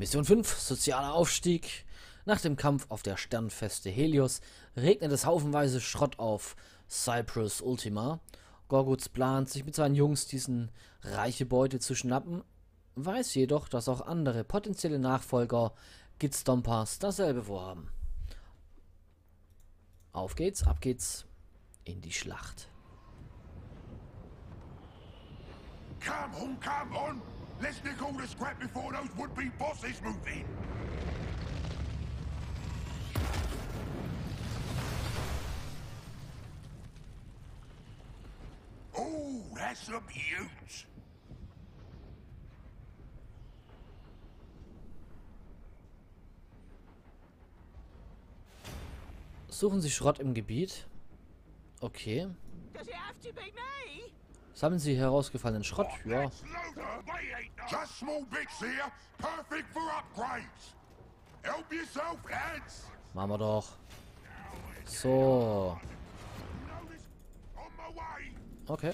Mission 5, sozialer Aufstieg. Nach dem Kampf auf der Sternfeste Helios regnet es haufenweise Schrott auf Cyprus Ultima. Gorguts plant, sich mit seinen Jungs diesen reiche Beute zu schnappen, weiß jedoch, dass auch andere potenzielle Nachfolger Gitstompas dasselbe vorhaben. Auf geht's, ab geht's in die Schlacht. Come on, come on! Let's nick all the scrap before those would-be bosses move in. Oh, that's a beaut. Suchen Sie Schrott im Gebiet. Okay. Does it have to be me? Sammeln Sie herausgefallenen Schrott, ja. Machen wir doch. So. Okay.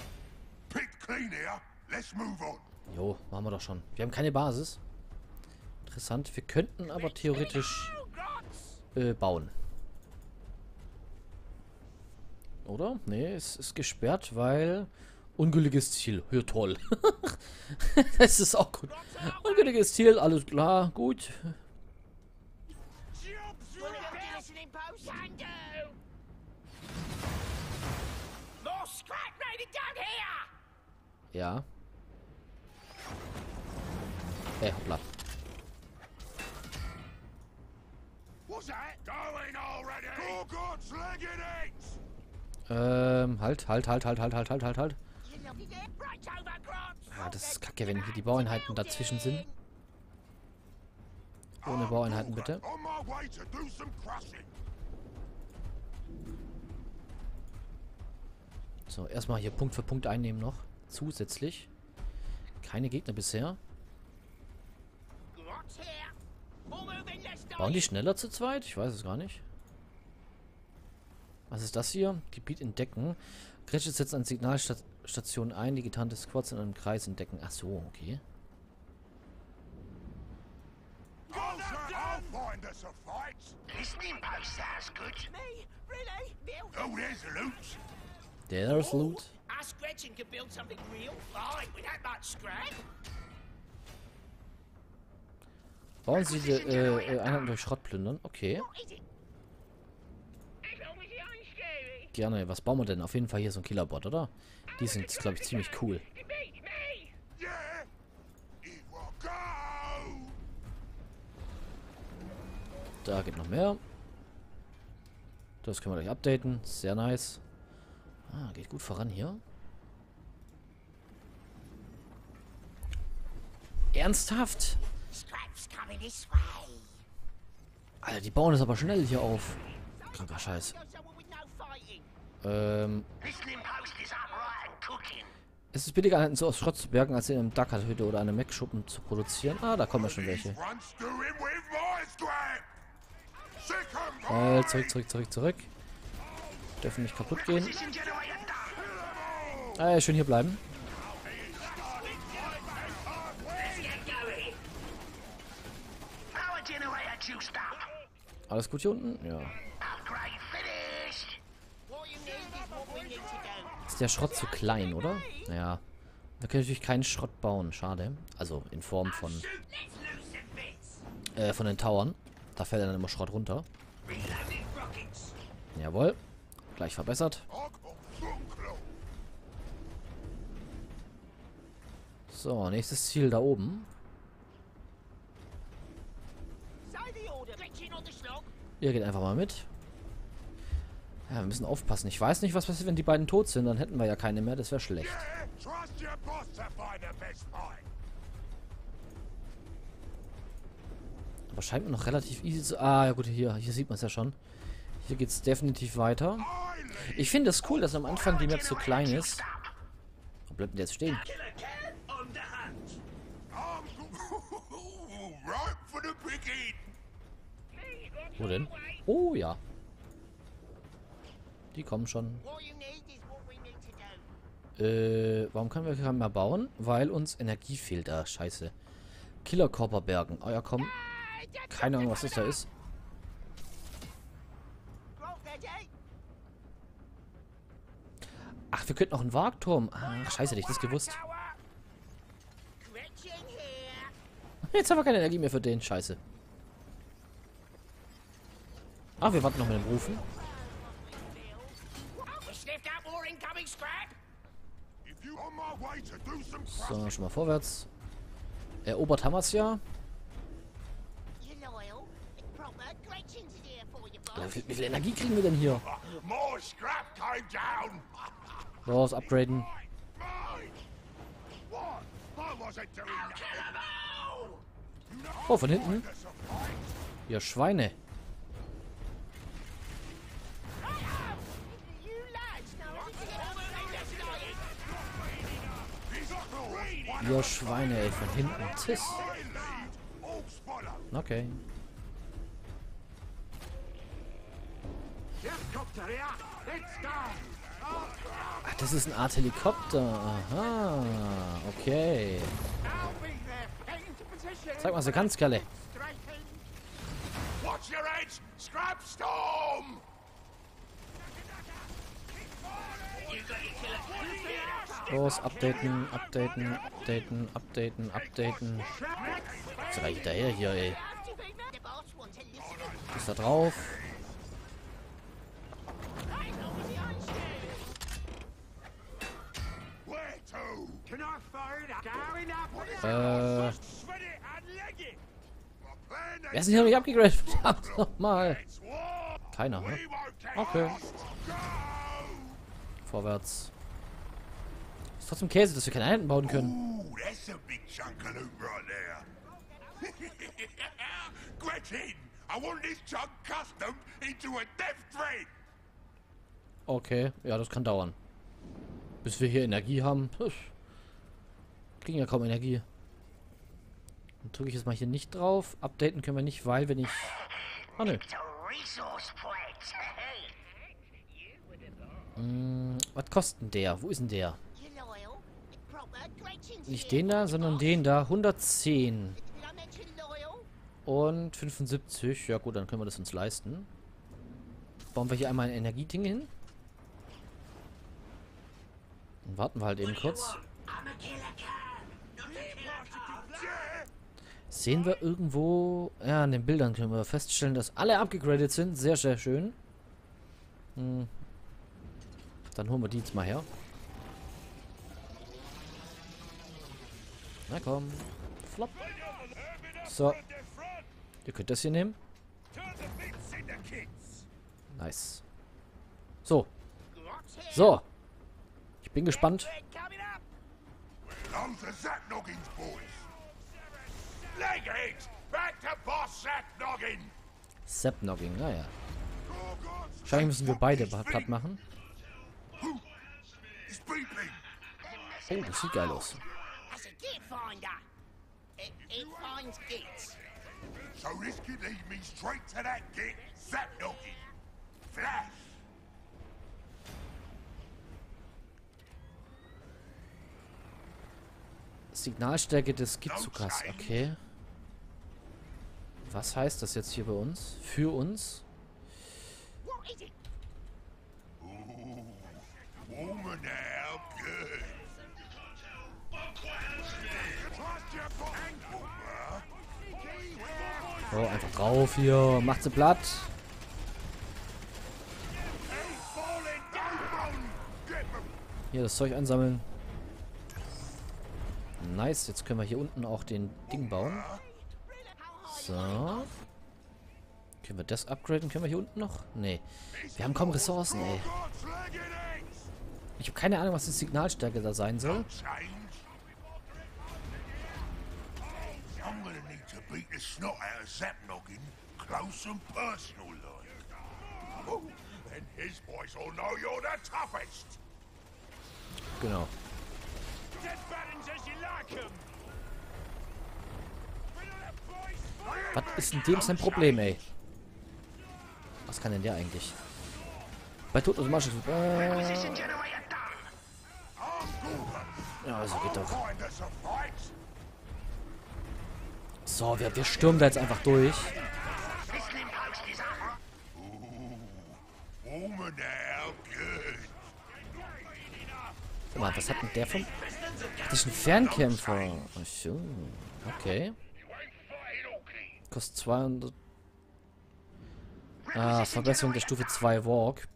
Jo, machen wir doch schon. Wir haben keine Basis. Interessant. Wir könnten aber theoretisch äh, bauen. Oder? Ne, es ist gesperrt, weil ungültiges Ziel. Ja, toll. das ist auch gut. Ungültiges Ziel, alles klar, gut. Ja. Äh, hoppla. Ähm, halt, halt, halt, halt, halt, halt, halt, halt, halt. Ja, das ist kacke, wenn hier die Baueinheiten dazwischen sind. Ohne Baueinheiten bitte. So, erstmal hier Punkt für Punkt einnehmen noch. Zusätzlich. Keine Gegner bisher. Bauen die schneller zu zweit? Ich weiß es gar nicht. Was ist das hier? Gebiet entdecken. Gretchen setzt eine Signalstation ein, die getarnte Squads in einem Kreis entdecken. Ach so, okay. Oh, there's loot. There's loot. Us Gretchen could build something real fine with that much scrap. Bauen Sie die äh, äh, Einheiten durch Schrott plündern. Okay. What is it? As long as it ain't scary. Gerne. Was bauen wir denn? Auf jeden Fall hier so ein Killerbot, oder? Die sind, glaube ich, ziemlich cool. Da geht noch mehr. Das können wir gleich updaten. Sehr nice. Ah, geht gut voran hier. Ernsthaft? Alter, die bauen es aber schnell hier auf. Kranker Scheiß. Ähm. Es ist billiger, einen so aus Schrott zu bergen, als in einem Dackerhütte oder einem Mech-Schuppen zu produzieren. Ah, da kommen ja schon welche. Äh, zurück, zurück, zurück, zurück. Dürfen nicht kaputt gehen. Äh, schön hier bleiben. Alles gut hier unten? Ja. Ist der Schrott zu klein, oder? Ja. Wir können natürlich keinen Schrott bauen. Schade. Also in Form von, äh, von den Towern. Da fällt dann immer Schrott runter. Jawohl. Gleich verbessert. So, nächstes Ziel da oben. Ihr geht einfach mal mit. Ja, wir müssen aufpassen. Ich weiß nicht, was passiert, wenn die beiden tot sind. Dann hätten wir ja keine mehr. Das wäre schlecht. Aber scheint mir noch relativ easy zu... Ah, ja gut, hier, hier sieht man es ja schon. Hier geht es definitiv weiter. Ich finde es cool, dass am Anfang die Map so klein ist. Wo bleibt denn jetzt stehen? Wo denn? Oh, ja. Die kommen schon. Äh, warum können wir keinen mehr bauen? Weil uns Energie fehlt. Ah, scheiße. Killerkörper bergen. Oh ja, komm. Keine Ahnung, was das da ist. Ach, wir könnten noch einen Wagturm. Ach, scheiße, hätte ich das gewusst. Jetzt haben wir keine Energie mehr für den. Scheiße. Ach, wir warten noch mit dem Rufen. So, schon mal vorwärts. Erobert haben wir's ja. Ja, Wie, wie viel Energie kriegen wir denn hier? Down. Los, upgraden. Oh, von hinten. Ihr Schweine. Ihr Schweine, ey, von hinten. Spotter. Okay. Ach, das ist eine Art Helikopter. Aha. Okay. Zeig mal, so ganz, Kerle. Watch your edge. Scrap storm. Los, updaten, updaten, updaten, updaten, updaten. Was reicht daher hier, ey? Ist da drauf? Äh, wer ist denn hier noch nicht abgegradet? Verdammt nochmal. Keiner, ne? Okay. Vorwärts. Ist trotzdem Käse, dass wir keine Einheiten bauen können. Ooh, that's a big chunk of loot right there. Gretchen, I want this chunk custom into a death thread. Okay, ja, das kann dauern. Bis wir hier Energie haben. Kriegen ja kaum Energie. Dann drücke ich jetzt mal hier nicht drauf. Updaten können wir nicht, weil wir nicht... Ah, ne. Mm, was kostet denn der? Wo ist denn der? Nicht den da, sondern den da. 110 und 75. Ja gut, dann können wir das uns leisten. Bauen wir hier einmal ein Energieding hin. Dann warten wir halt eben kurz. Sehen wir irgendwo... Ja, an den Bildern können wir feststellen, dass alle abgegradet sind. Sehr, sehr schön. Hm. Dann holen wir die jetzt mal her. Na komm. Flop. So. Ihr könnt das hier nehmen. Nice. So. So. Ich bin gespannt. Zap Noggin. Naja. Gorgons, Wahrscheinlich müssen wir beide platt machen. Oh, das sieht geil aus. That's a git finder. It, it finds gits. So this could lead me straight to that git, Zap Noggin. Flash. Signalstärke des Gitzukas, okay. Was heißt das jetzt hier bei uns? Für uns? Woman now, good. So, einfach drauf hier. Macht sie platt. Hier das Zeug einsammeln. Nice, jetzt können wir hier unten auch den Ding bauen. So. Können wir das upgraden? Können wir hier unten noch? Nee. Wir haben kaum Ressourcen, ey. Ich habe keine Ahnung, was die Signalstärke da sein soll. Genau. Was ist denn dem sein Problem, ey? Was kann denn der eigentlich? Bei Tod und Masche. Äh, ja, also geht doch. So, wir, wir stürmen da jetzt einfach durch. Warte mal, was hat denn der vom... Das ist ein Fernkämpfer. Ach so. Okay. Kostet 200... Ah, Verbesserung der Stufe 2 Walk.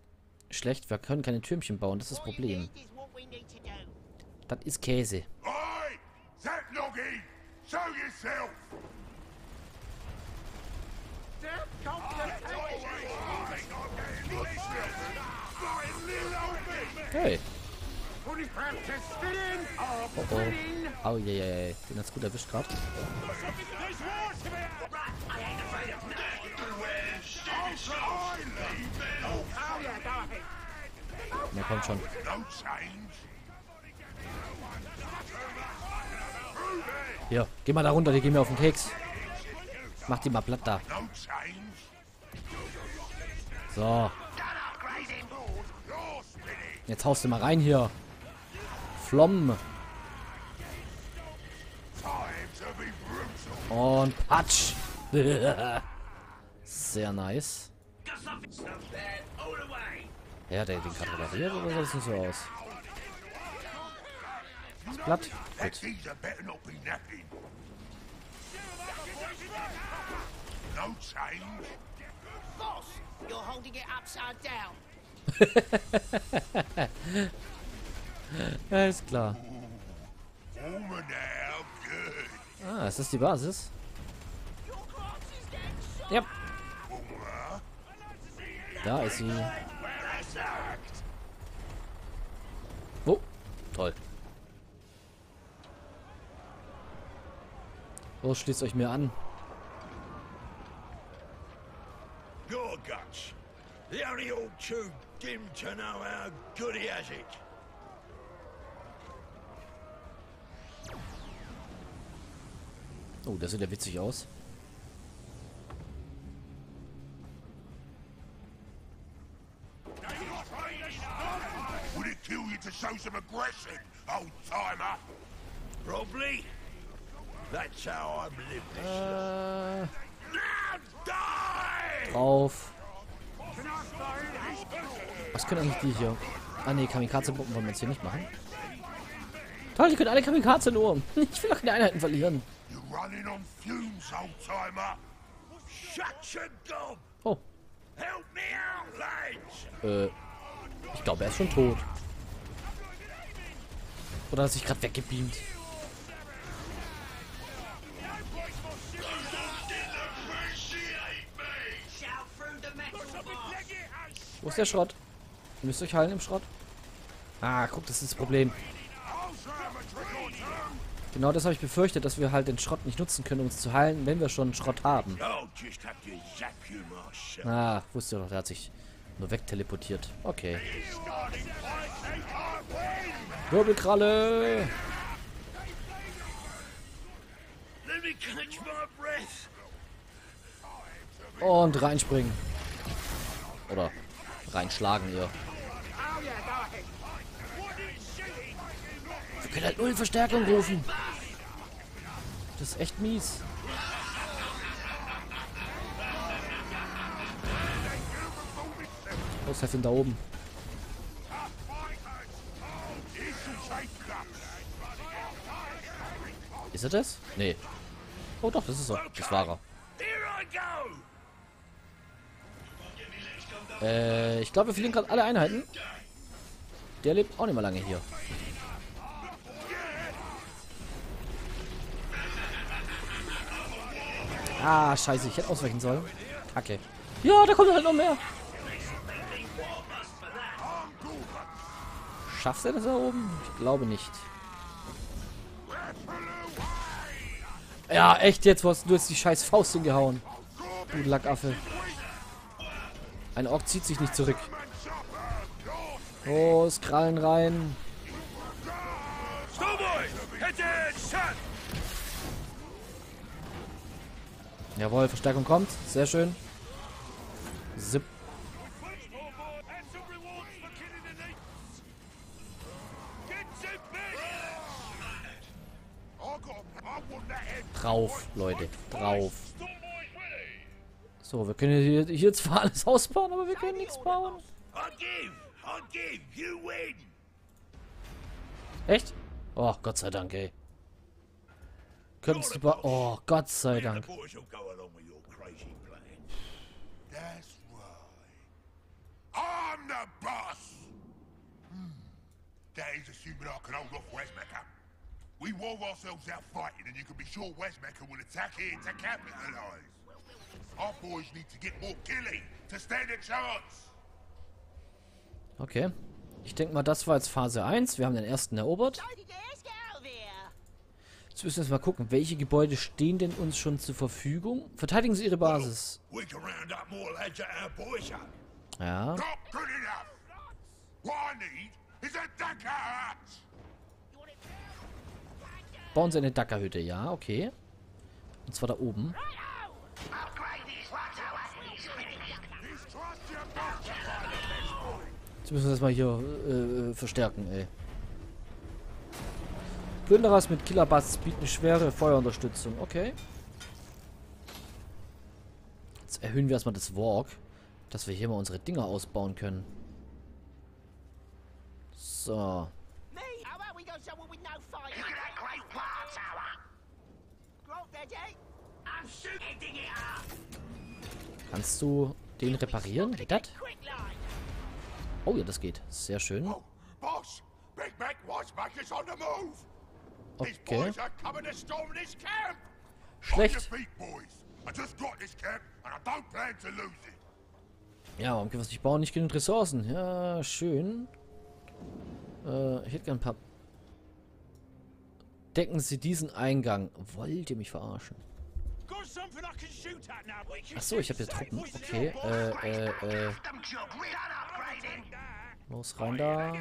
Schlecht, wir können keine Türmchen bauen, das ist das Problem. Das ist Käse. Oi! Noggy! Show yourself! Complicated. Hey. Oh oh. Oh je, je, je. Den hat's gut erwischt gerade. Oh yeah. Na kommt schon. Hier, geh mal da runter, die gehen mir auf den Keks. Mach die mal platt da. So, jetzt haust du mal rein hier. Brutal. Und Patsch. Sehr nice. Ja, der den gerade repariert oder nicht so aus? Ist platt? That Gut. geezer better not be napping. No change. Boss, you're holding it upside down. Ja, ist klar. Ah, ist das die Basis? Ja. Da ist sie. Oh, toll. Los, schließt euch mir an. Your guts. The only all too dim to know how good he has it. Oh, das sieht ja witzig aus. Would it kill you to show some aggression, old timer? Probably. That's how I'm living. Äh, Now die! drauf. Was können eigentlich die hier? Ah ne, Kamikaze-Bomben wollen wir jetzt hier nicht machen. Toll, die können alle Kamikaze nur. Ich will doch keine Einheiten verlieren. Oh, äh, ich glaube, er ist schon tot. Oder hat sich gerade weggebeamt? Wo ist der Schrott? Ihr müsst euch heilen im Schrott. Ah, guck, das ist das Problem. Genau das habe ich befürchtet, dass wir halt den Schrott nicht nutzen können, um uns zu heilen, wenn wir schon Schrott haben. Ah, wusste doch, der hat sich nur wegteleportiert. Okay. Wirbelkralle! Und reinspringen. Oder reinschlagen. Oh ahead. Wir können halt null Verstärkung rufen. Das ist echt mies. Ist Heffin da oben? Ist er das? Nee. Oh doch, das ist er. Das war er. Äh, ich glaube, wir verlieren gerade alle Einheiten. Der lebt auch nicht mehr lange hier. Ah, scheiße, ich hätte ausweichen sollen. Kacke. Ja, da kommt halt noch mehr. Schafft er das da oben? Ich glaube nicht. Ja, echt jetzt, hast du jetzt die scheiß Faust hingehauen? Du Lackaffe. Ein Ork zieht sich nicht zurück. Los, Krallen rein. Jawohl, Verstärkung kommt. Sehr schön. Zip. Drauf, Leute. Drauf. So, wir können hier, hier zwar alles ausbauen, aber wir können nichts bauen. Echt? Oh, Gott sei Dank, ey. Könntest du ba Oh, Gott sei Dank. I'm the boss! Hmm. That is assuming I can hold off Westmecker. We wore ourselves out fighting, and you can be sure Westmecker will attack here to capitalize. Our boys need to get more killy to stand a chance. Okay. Ich denke mal, das war jetzt Phase 1. Wir haben den ersten erobert. Jetzt müssen wir jetzt mal gucken, welche Gebäude stehen denn uns schon zur Verfügung? Verteidigen Sie Ihre Basis. Ja. Bauen Sie eine Dackerhütte. Ja, okay. Und zwar da oben. Jetzt müssen wir das mal hier äh, verstärken, ey. Plünderers mit Killerbass bieten schwere Feuerunterstützung. Okay. Jetzt erhöhen wir erstmal das Walk, dass wir hier mal unsere Dinger ausbauen können. So. Kannst du den reparieren? Geht das? Oh ja, das geht. Sehr schön. Oh, boss, Big Mac Watchmaker's on the move. These Okay. boys are coming to storm this camp. On Schlecht. your feet, boys. I just got this camp, and I don't plan to lose it. Ja, warum können wir es nicht bauen? Nicht genug Ressourcen. Ja, schön. Äh, ich hätte gern ein paar... Decken Sie diesen Eingang. Wollt ihr mich verarschen? Achso, ich habe hier Truppen. Okay, äh, äh, äh. Los, rein da.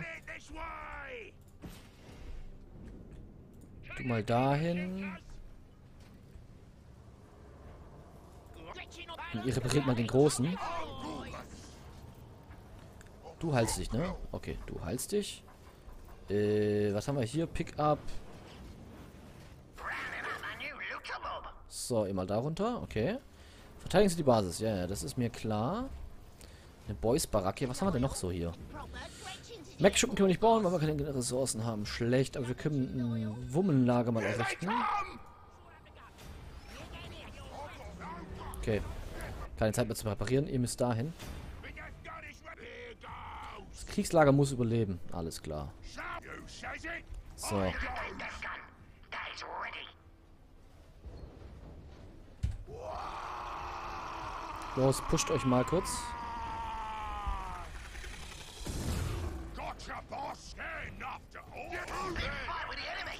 Du mal dahin. Und ihr repariert mal den Großen. Du heilst dich, ne? Okay, du heilst dich. Äh, was haben wir hier? Pickup. So, immer da runter. Okay. Verteidigen Sie die Basis. Ja, ja, das ist mir klar. Eine Boys-Baracke. Was haben wir denn noch so hier? Mac-Schuppen können wir nicht bauen, weil wir keine Ressourcen haben. Schlecht, aber wir können ein Wummenlager mal errichten. Okay. Keine Zeit mehr zu reparieren. Ihr müsst dahin. Das Kriegslager muss überleben. Alles klar. So. Los, pusht euch mal kurz. Gotcha, boss. Enough to on there. Fight with the enemy.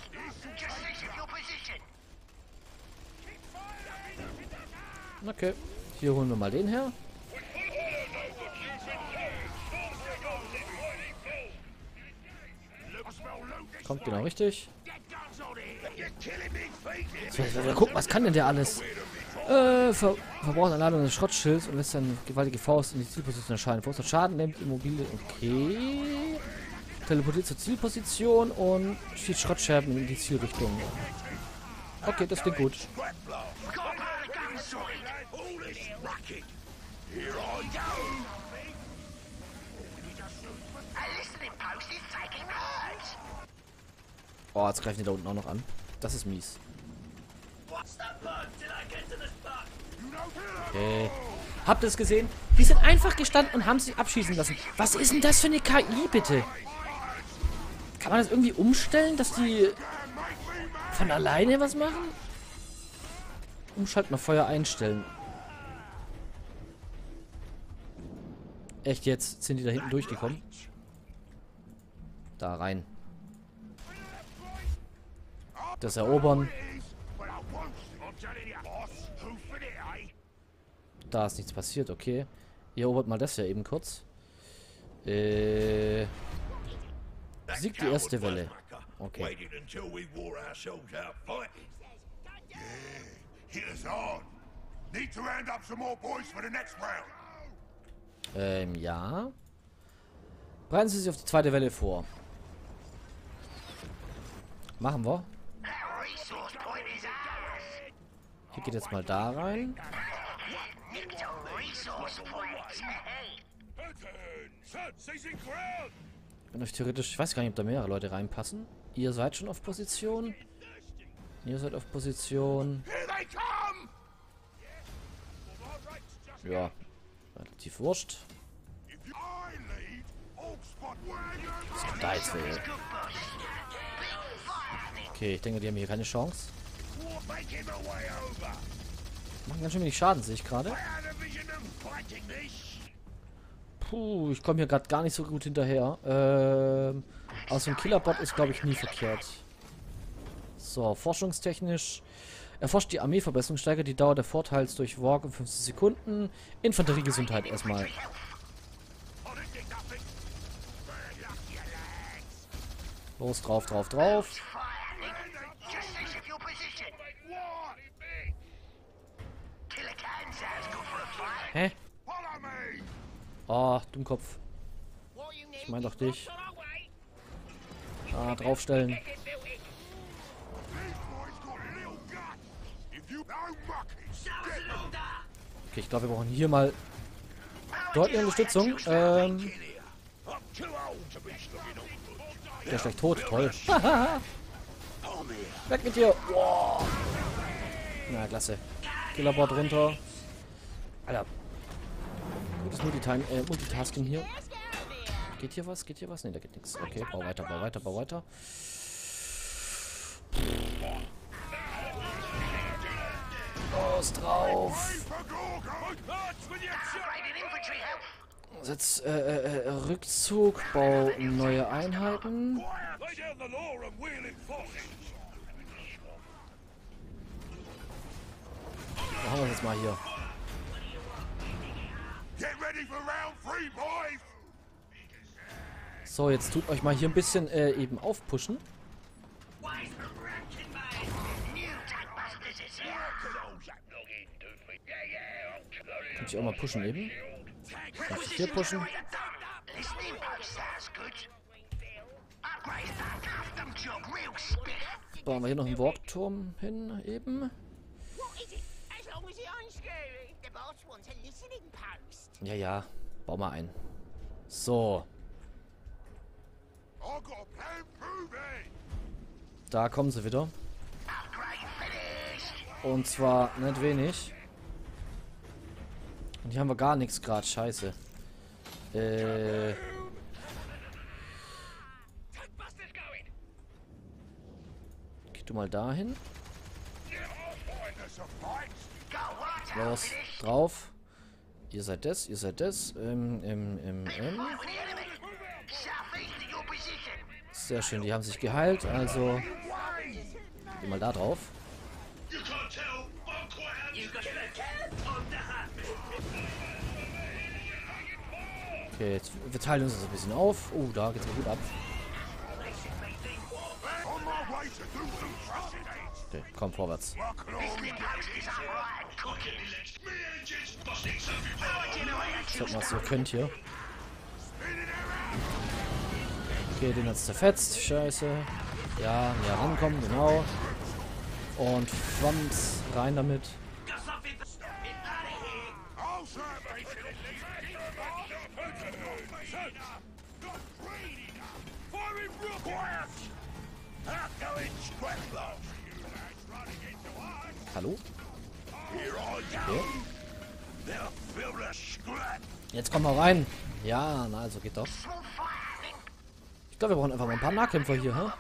Just seize your position. Okay. Hier holen wir mal den her. Kommt genau richtig. You're. So, so, so, guck, was kann denn der alles? Äh, ver verbraucht eine Ladung des Schrottschilds und lässt seine gewaltige Faust in die Zielposition erscheinen. Faust Schaden, nimmt Immobile. Okay. Teleportiert zur Zielposition und schießt Schrottscherben in die Zielrichtung. Okay, das klingt gut. Oh, jetzt greifen die da unten auch noch an. Das ist mies. Okay. Habt ihr es gesehen? Die sind einfach gestanden und haben sich abschießen lassen. Was ist denn das für eine KI, bitte? Kann man das irgendwie umstellen, dass die von alleine was machen? Umschalten auf Feuer einstellen. Echt jetzt? Sind die da hinten durchgekommen? Da rein. Das erobern. Da ist nichts passiert, okay. Ihr erobert mal das ja eben kurz. Äh. Besiegt die erste Welle. Okay. Ähm, ja. Bereiten Sie sich auf die zweite Welle vor. Machen wir. Hier geht jetzt mal da rein. Wenn euch theoretisch, ich weiß gar nicht, ob da mehrere Leute reinpassen. Ihr seid schon auf Position. Ihr seid auf Position. Ja, relativ wurscht. Da jetzt für... Okay, ich denke, die haben hier keine Chance. Machen ganz schön wenig Schaden, sehe ich gerade. Puh, ich komme hier gerade gar nicht so gut hinterher. Ähm, aber so ein Killerbot ist, glaube ich, nie verkehrt. So, forschungstechnisch. Erforscht die Armeeverbesserung, steigert die Dauer der Vorteils durch Walk um 15 Sekunden. Infanteriegesundheit erstmal. Los, drauf, drauf, drauf. Just think of your position. What? Kill a can sounds good for a fight. Hä? Me. Oh, Dummkopf. Ich mein doch dich. Ah, draufstellen. Okay, ich glaube, wir brauchen hier mal deutliche Unterstützung. Ähm, der ist gleich tot. Toll. Weg mit dir. Na, klasse. Killerbot runter. Alter. Gutes Multitime, äh, Multitasking hier. Geht hier was? Geht hier was? Ne, da geht nichts. Okay, bau weiter, bau weiter, bau weiter. Los drauf. Setz äh, äh, äh, Rückzug, bau neue Einheiten. Machen wir das jetzt mal hier. So, jetzt tut euch mal hier ein bisschen äh, eben aufpushen. For. Könnt ihr auch mal pushen eben. Kannst du hier pushen. Bauen wir hier noch einen Walkturm hin eben. What is it? As long as it ain't scary. The boss wants a listening post. Ja, ja. Bau mal ein. So. Da kommen sie wieder. Und zwar nicht wenig. Und hier haben wir gar nichts gerade. Scheiße. Äh. Geh du mal dahin. Los. Drauf. Ihr seid das, ihr seid das. Ähm, ähm, ähm, ähm. Sehr schön, die haben sich geheilt. Also. Geh mal da drauf. Okay, jetzt, wir teilen uns das ein bisschen auf. Oh, da geht's mal gut ab. Power generator Zeig kills mal, was ihr könnt hier. Okay, den hat's zerfetzt. Scheiße. Ja, ja, rankommen, genau. Und Schwamms rein damit. Got something for stop it out Hallo? Scrap. Jetzt kommen wir rein. Ja, na, also geht doch. Ich glaube, wir brauchen einfach mal ein paar Nahkämpfer hier, hä?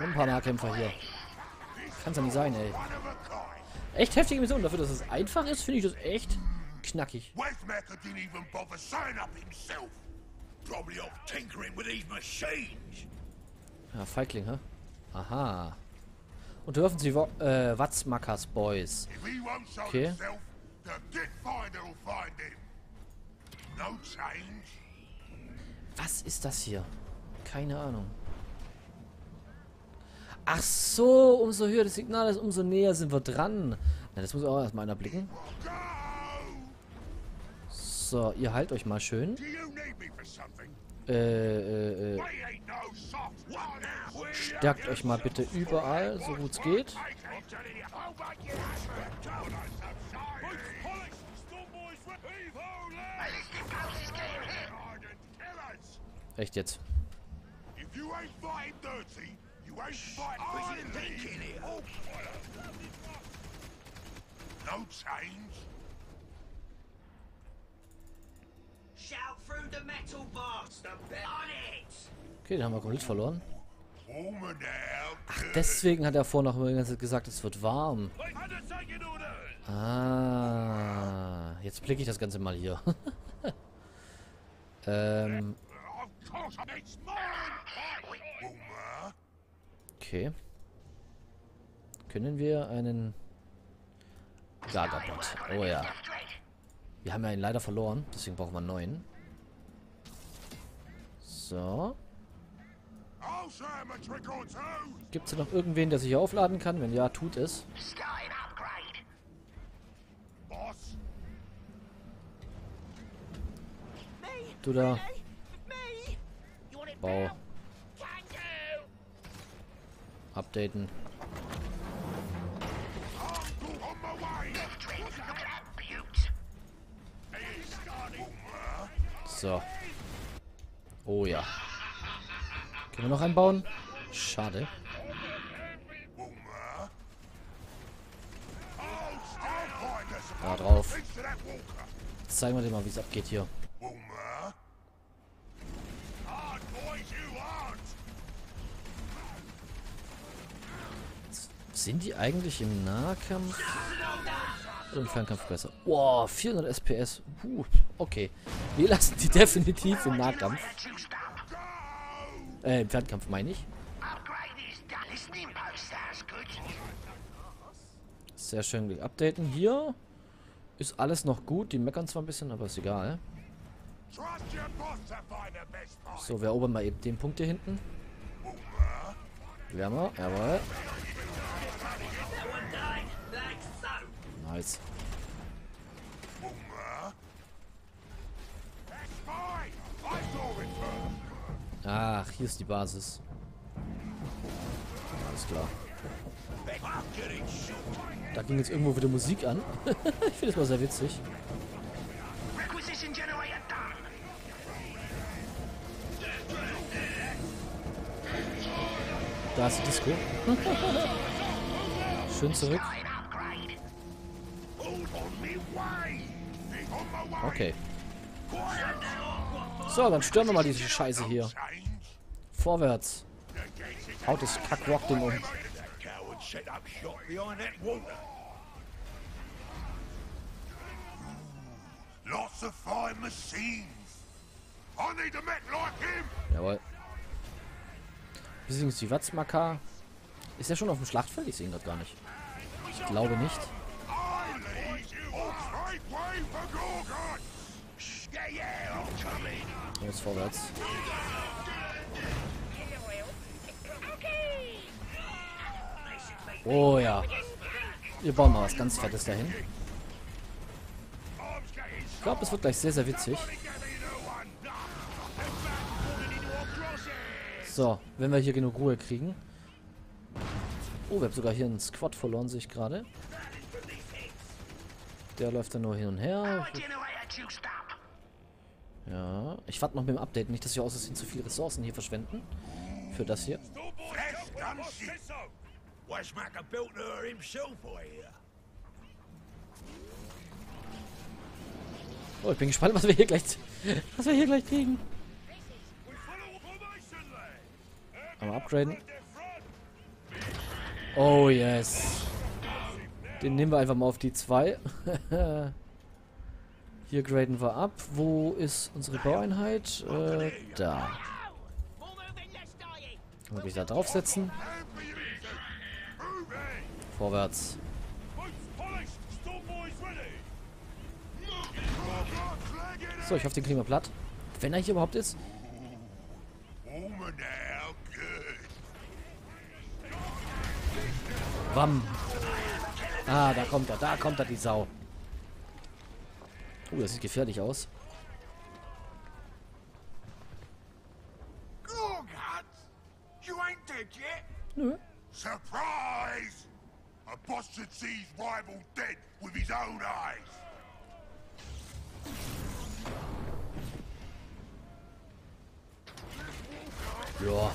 Ein paar Nahkämpfer hier. Kann's ja nicht sein, ey. Echt heftige Mission. Dafür, dass es einfach ist, finde ich das echt knackig. Ja, Feigling, hä? Aha. Unterwerfen Sie Wo äh, Watzmackers Boys. Okay. Was ist das hier? Keine Ahnung. Ach so, umso höher das Signal ist, umso näher sind wir dran. Na, das muss auch erstmal einer blicken. So, ihr halt euch mal schön. Do you need me for something? Äh, äh, äh, no stärkt euch mal bitte überall, so gut es geht. Echt jetzt. If you ain't fighting dirty, you ain't fighting Who's for in your thinking here? Oh, No change. Shout through the metal box. The be- on it. Okay, den haben wir komplett verloren. Now. Deswegen hat er vorhin noch immer die ganze Zeit gesagt, es wird warm. Ah, jetzt blicke ich das Ganze mal hier. ähm, okay. Können wir einen Gagabot? Oh ja. Wir haben ja ihn leider verloren, deswegen brauchen wir einen neuen. So. Gibt es noch irgendwen, der sich hier aufladen kann? Wenn ja, tut es. Du da. Bau. Updaten. So. Oh ja. Können wir noch einen bauen? Schade. Da drauf. Jetzt zeigen wir dir mal, wie es abgeht hier. Sind die eigentlich im Nahkampf oder im Fernkampf besser? Wow, 400 SPS. Puh, okay. Wir lassen die definitiv im Nahkampf. Äh, im Fernkampf meine ich. Sehr schön updaten. Hier ist alles noch gut. Die meckern zwar ein bisschen, aber ist egal. So, wir erobern mal eben den Punkt hier hinten. Wärmer, jawohl. Nice. Ach, hier ist die Basis. Alles klar. Da ging jetzt irgendwo wieder Musik an. ich finde das mal sehr witzig. Da ist die Disco. Schön zurück. Starting So, dann stören wir mal diese Scheiße hier. Vorwärts. Haut das Kackrock-Ding um. Jawohl. Besiegen die Watzmaka. Ist er schon auf dem Schlachtfeld? Ich sehe ihn gerade gar nicht. Ich glaube nicht. Los, vorwärts. Oh ja. Wir bauen mal was ganz Fettes dahin. Ich glaube, es wird gleich sehr, sehr witzig. So, wenn wir hier genug Ruhe kriegen. Oh, wir haben sogar hier einen Squad verloren, sehe ich gerade. Der läuft dann nur hin und her. Ja, ich warte noch mit dem Update, nicht, dass wir aus Versehen zu viele Ressourcen hier verschwenden. Für das hier. Oh, ich bin gespannt, was wir hier gleich, was wir hier gleich kriegen. Aber upgraden. Oh, yes. Den nehmen wir einfach mal auf die 2. Hier graden wir ab. Wo ist unsere Baueinheit? Äh, da. Kann ich da draufsetzen? Vorwärts. So, ich hoffe, den kriegen wir platt. Wenn er hier überhaupt ist. Woman now, good. Wam. Ah, da kommt er. Da kommt er, die Sau. Uh, das sieht gefährlich aus. Nö. Surprise! A boss should see his rival dead with his own eyes. Ja,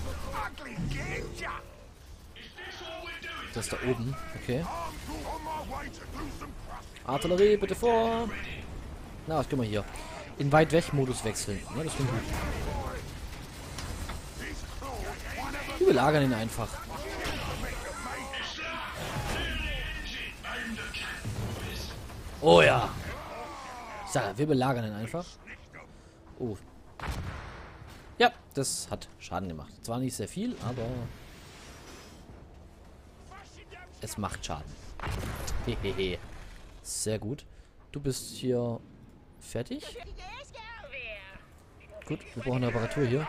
das da oben. Okay. Artillerie, bitte vor. Na, was können wir hier? In weit weg Modus wechseln. Ja, das klingt gut. Wir belagern ihn einfach. Oh ja. Sag, wir belagern ihn einfach. Oh. Ja, das hat Schaden gemacht. Zwar nicht sehr viel, aber es macht Schaden. Hehehe. Sehr gut. Du bist hier fertig. Gut, wir brauchen eine Reparatur hier.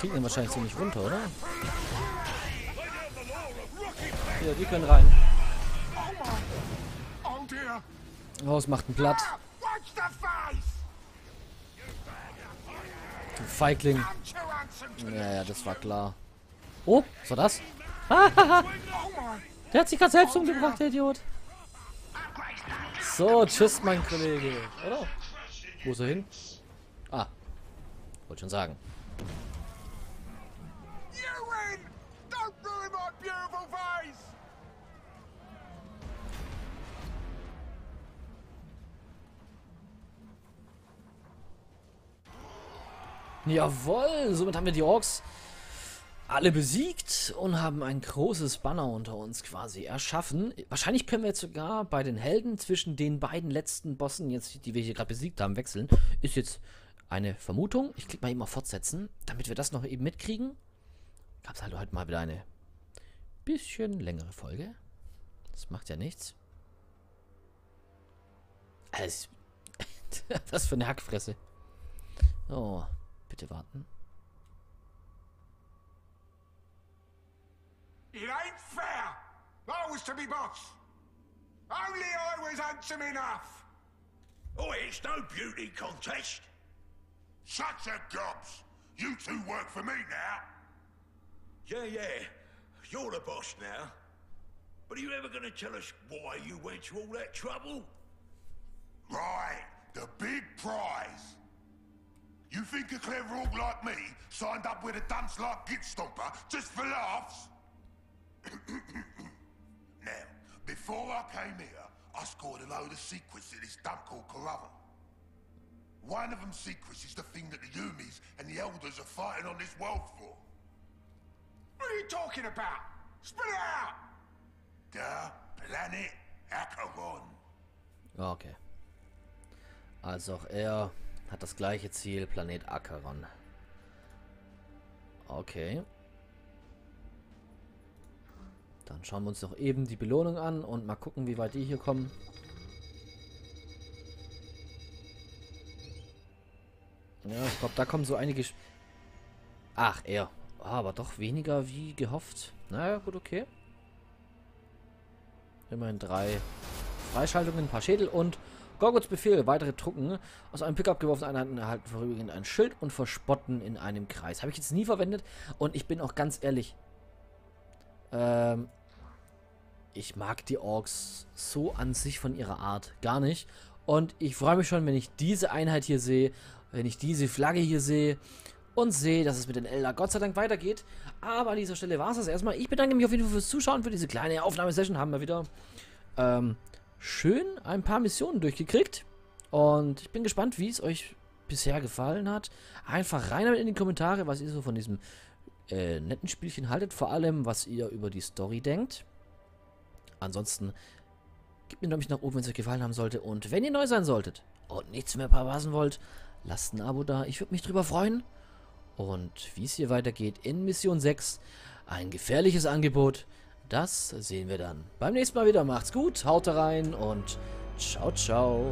Kriegen ihn wahrscheinlich ziemlich runter, oder? Hier, die können rein. Oh es macht einen Platt. Ah! Du Feigling. Ja, ja, das war klar. Oh, was war das? Der hat sich gerade selbst umgebracht, der Idiot. So, tschüss, mein Kollege. Oder? Wo ist er hin? Ah. Wollte schon sagen. You win! Don't ruin my beautiful face! Jawohl, somit haben wir die Orks alle besiegt und haben ein großes Banner unter uns quasi erschaffen. Wahrscheinlich können wir jetzt sogar bei den Helden zwischen den beiden letzten Bossen, jetzt, die wir hier gerade besiegt haben, wechseln. Ist jetzt eine Vermutung. Ich klicke mal eben auf Fortsetzen, damit wir das noch eben mitkriegen. Gab es halt heute mal wieder eine bisschen längere Folge. Das macht ja nichts. Also, was für eine Hackfresse. Oh, bitte warten. It ain't fair! I was to be boss! Only I was handsome enough! Oh, it's no beauty contest. Shut your gobs! You two work for me now! Yeah, yeah. You're the boss now. But are you ever going to tell us why you went to all that trouble? Right, the big prize! You think a clever orc like me signed up with a dunce like Gitstomper just for laughs? now, before I came here, I scored a load of secrets at this dump called Caravan. One of them secrets is the thing that the Yumis and the Elders are fighting on this world for. What are you talking about? Spit it out! The planet Acheron. Okay. Also er hat das gleiche Ziel, Planet Acheron. Okay. Dann schauen wir uns doch eben die Belohnung an und mal gucken, wie weit die hier kommen. Ja, ich glaube, da kommen so einige... Sch Ach, er. Ah, aber doch weniger wie gehofft. Naja, gut, okay. Immerhin drei Freischaltungen, ein paar Schädel und Gorgots Befehl, weitere Truppen aus einem Pickup geworfene Einheiten erhalten vorübergehend ein Schild und verspotten in einem Kreis. Habe ich jetzt nie verwendet und ich bin auch ganz ehrlich, ähm, ich mag die Orks so an sich von ihrer Art gar nicht und ich freue mich schon, wenn ich diese Einheit hier sehe, wenn ich diese Flagge hier sehe und sehe, dass es mit den Elder Gott sei Dank weitergeht. Aber an dieser Stelle war es das erstmal. Ich bedanke mich auf jeden Fall fürs Zuschauen, für diese kleine Aufnahmesession. Haben wir wieder ähm, schön ein paar Missionen durchgekriegt. Und ich bin gespannt, wie es euch bisher gefallen hat. Einfach rein in die Kommentare, was ihr so von diesem äh, netten Spielchen haltet. Vor allem, was ihr über die Story denkt. Ansonsten gebt mir nämlich nach oben, wenn es euch gefallen haben sollte. Und wenn ihr neu sein solltet und nichts mehr verpassen wollt, lasst ein Abo da. Ich würde mich drüber freuen. Und wie es hier weitergeht in Mission 6, ein gefährliches Angebot, das sehen wir dann beim nächsten Mal wieder. Macht's gut, haut rein und ciao, ciao.